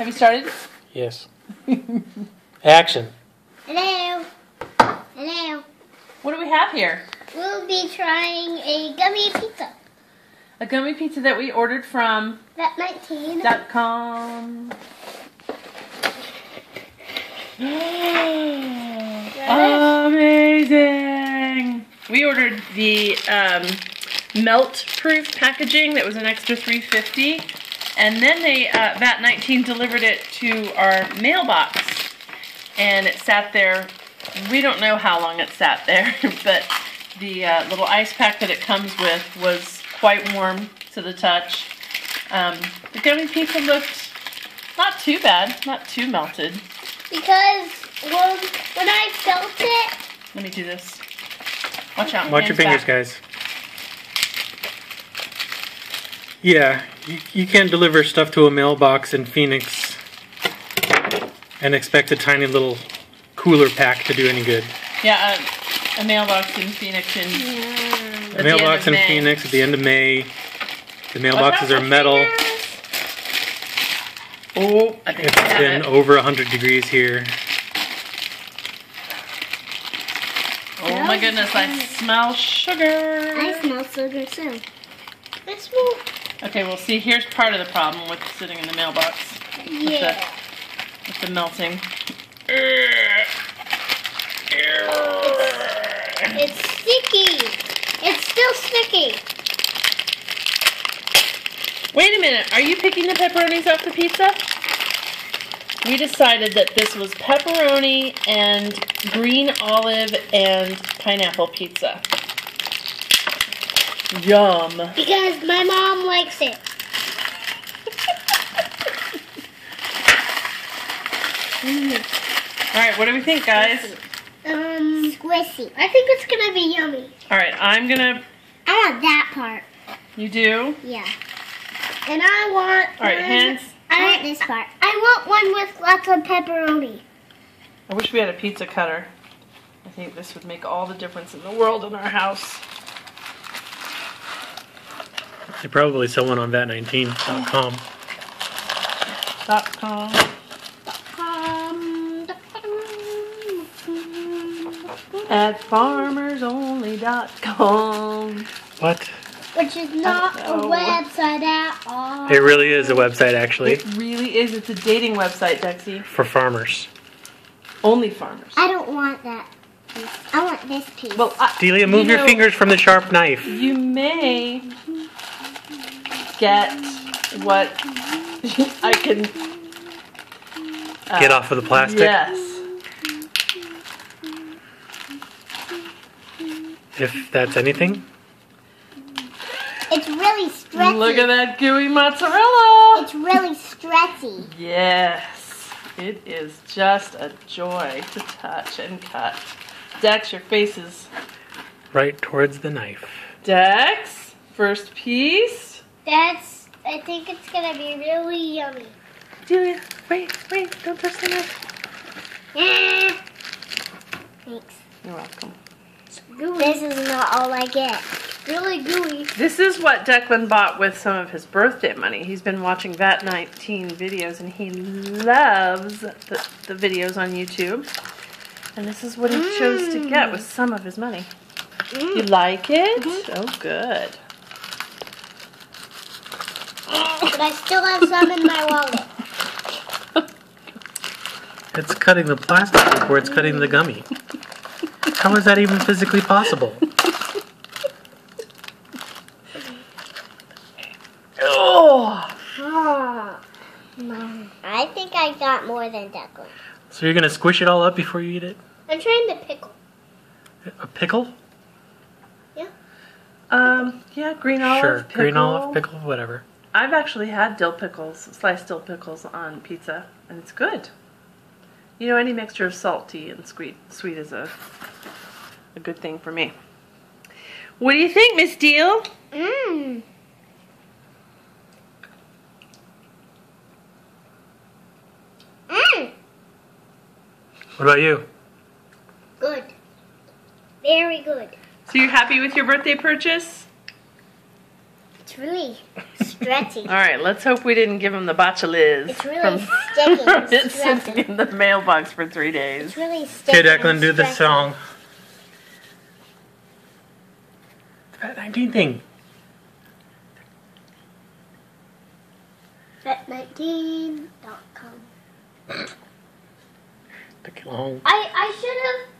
Have you started? Yes. Action. Hello. Hello. What do we have here? We'll be trying a gummy pizza. A gummy pizza that we ordered from Vat19. dot. Amazing! We ordered the um, melt proof packaging that was an extra 350 and then they uh, VAT 19 delivered it to our mailbox. And it sat there. We don't know how long it sat there but the uh, little ice pack that it comes with was quite warm to the touch. Um, the gummy pizza looked not too bad not too melted. Because when, when I felt it, let me do this. Watch out Watch your fingers, back. guys. Yeah, you, you can't deliver stuff to a mailbox in Phoenix and expect a tiny little cooler pack to do any good. yeah a, a mailbox in Phoenix in A at the mailbox end in of May. Phoenix at the end of May. The mailboxes are metal. fingers. Oh, I think It's I been it. over 100 degrees here. Oh my goodness, I smell sugar. I smell sugar too. I smell. Okay, well, see, here's part of the problem with sitting in the mailbox Yeah. with the melting. It's sticky. It's still sticky. Wait a minute, are you picking the pepperonis off the pizza? We decided that this was pepperoni and green olive and pineapple pizza. Yum. Because my mom likes it. All right, what do we think, guys? Um, squishy. I think it's gonna be yummy. All right, I'm gonna. I want that part. You do? Yeah. And I want. All right, hands. I want this part. I want one with lots of pepperoni. I wish we had a pizza cutter. I think this would make all the difference in the world in our house. They probably sell one on VAT19.com. Dot com. At farmersonly.com. What? which is not a Oh. website at all. It really is a website, actually, It really is. It's a dating website, Dexy. for farmers. Only farmers. I don't want that piece. I want this piece. Well, I, Delia, move you your know, fingers from the sharp knife. You may get what I can uh, Get off of the plastic. Yes. If that's anything. it's really stretchy. Look at that gooey mozzarella. It's really stretchy. Yes, it is just a joy to touch and cut. Dex, your face is. Right towards the knife. Dex, first piece. That's. I think it's gonna be really yummy. Julia, wait, wait, don't touch the knife. Ah. Thanks. You're welcome. This is not all I get. Really gooey. This is what Declan bought with some of his birthday money. He's been watching VAT 19 videos and he loves the, the videos on YouTube. And this is what he chose to get with some of his money. You like it? Oh, good. But I still have some in my wallet. It's cutting the plastic before it's cutting the gummy. How is that even physically possible? Oh! I think I got more than Declan. So you're gonna squish it all up before you eat it? I'm trying to pickle. A pickle? Yeah. Um, yeah, green olive. sure. Green olive, pickle, whatever. I've actually had dill pickles, sliced dill pickles on pizza, and it's good. You know, any mixture of salty and sweet, sweet is a a good thing for me. What do you think, Miss Deal? Mmm. Mmm. What about you? Good. Very good. So you're happy with your birthday purchase? It's really stretchy. All right, let's hope we didn't give him the botulism It's really from, sticky from and it sitting in the mailbox for three days. It's really sticky. Okay, Declan, and do the stretchy. song. Vat19 thing. Vat19.com. Took you long. I, I should have